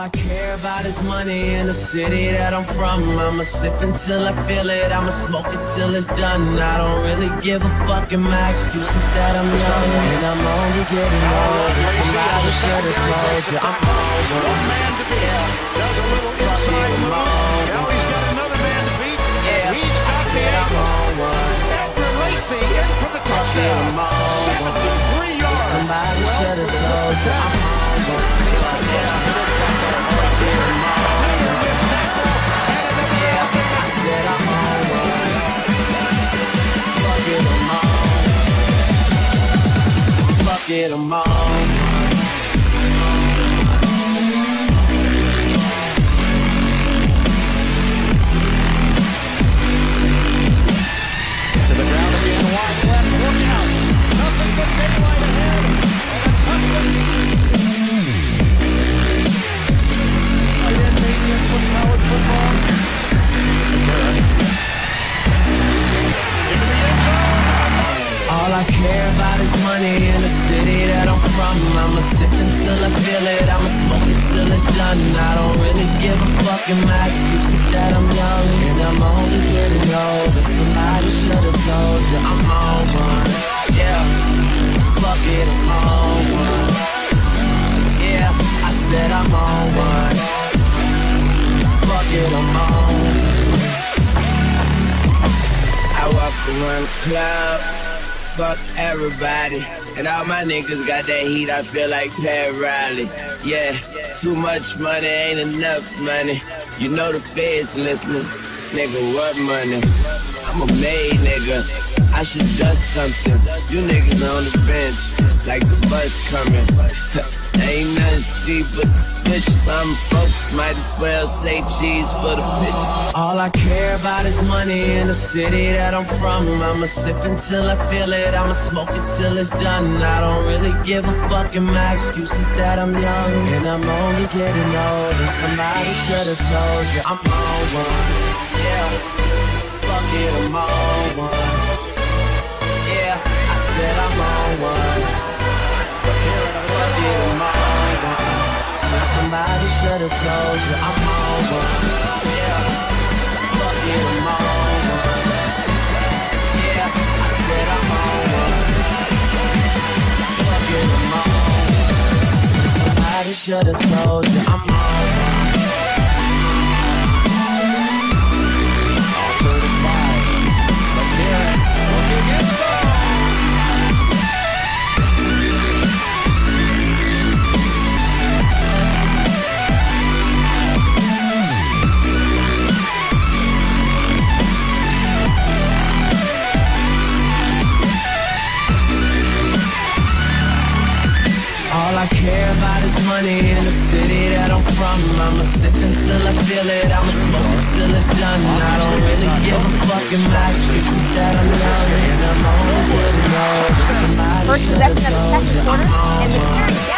I care about is money in the city that I'm from. I'ma sip until I feel it. I'ma smoke it till it's done. I don't really give a fuck, and my excuse is that I'm young and I'm only getting older. Somebody should have told you I'm older. One man to. Does a little inside move. Now he's got another man to beat. Yeah, He's got the said I'm ankle. on one. Eddie Lacy in for the touchdown. I'm on 73 yards. Somebody should have told you I'm on on. Fuck it, I care about is money in the city that I'm from. I'ma sip until I feel it. I'ma smoke it till it's done. I don't really give a fuck, and my excuse is that I'm young and I'm only getting older. Somebody should have told you I'm on one. Yeah, fuck it, I'm on one. Yeah, I said I'm on one. Fuck it, I'm on. I walk around the club, fuck everybody. And all my niggas got that heat, I feel like Pat Riley. Yeah, too much money ain't enough money. You know the feds listening. Nigga, what money? I'm a made nigga. I should dust something. You niggas on the bench, like the bus coming. Ain't nothing sweet but suspicious. I'm folks, might as well say cheese for the bitches. All I care about is money in the city that I'm from. I'ma sip until I feel it. I'ma smoke it till it's done. I don't really give a fuck, and my excuse is that I'm young and I'm only getting older. Somebody should have told you I'm on one. Yeah, it, I'm on one. Yeah, I said I'm on one. It, I'm on one. Somebody should have told you I'm on one. Yeah, it, I'm on one. Yeah, I said I'm on one. Fuck it, on. Somebody should have told you I'm on I care about is money in the city that I'm from. I'ma sip until I feel it. I'ma smoke until it's done. I don't really give a fuck, and my excuse is that I'm young I'm only getting older. Somebody First possession of the second quarter, and. McCarron